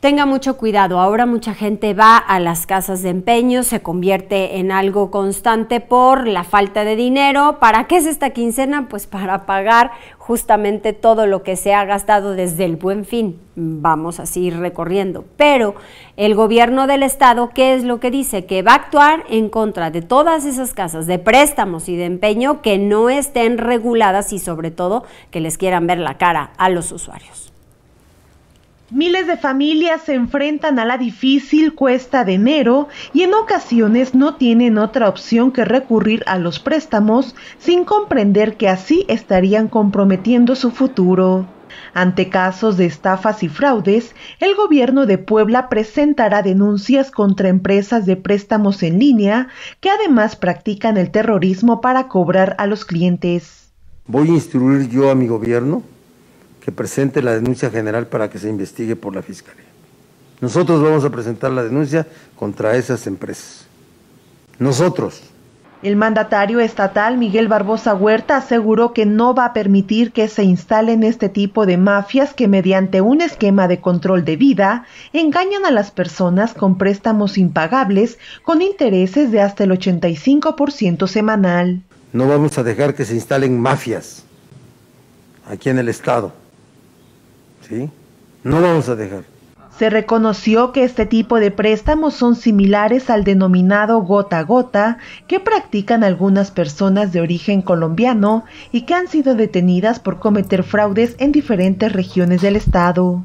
Tenga mucho cuidado, ahora mucha gente va a las casas de empeño, se convierte en algo constante por la falta de dinero. ¿Para qué es esta quincena? Pues para pagar justamente todo lo que se ha gastado desde el buen fin. Vamos así recorriendo. Pero el gobierno del estado, ¿qué es lo que dice? Que va a actuar en contra de todas esas casas de préstamos y de empeño que no estén reguladas y sobre todo que les quieran ver la cara a los usuarios. Miles de familias se enfrentan a la difícil cuesta de enero y en ocasiones no tienen otra opción que recurrir a los préstamos sin comprender que así estarían comprometiendo su futuro. Ante casos de estafas y fraudes, el gobierno de Puebla presentará denuncias contra empresas de préstamos en línea que además practican el terrorismo para cobrar a los clientes. Voy a instruir yo a mi gobierno que presente la denuncia general para que se investigue por la Fiscalía. Nosotros vamos a presentar la denuncia contra esas empresas. Nosotros. El mandatario estatal Miguel Barbosa Huerta aseguró que no va a permitir que se instalen este tipo de mafias que mediante un esquema de control de vida engañan a las personas con préstamos impagables con intereses de hasta el 85% semanal. No vamos a dejar que se instalen mafias aquí en el Estado. Vamos a dejar. Se reconoció que este tipo de préstamos son similares al denominado gota a gota que practican algunas personas de origen colombiano y que han sido detenidas por cometer fraudes en diferentes regiones del estado.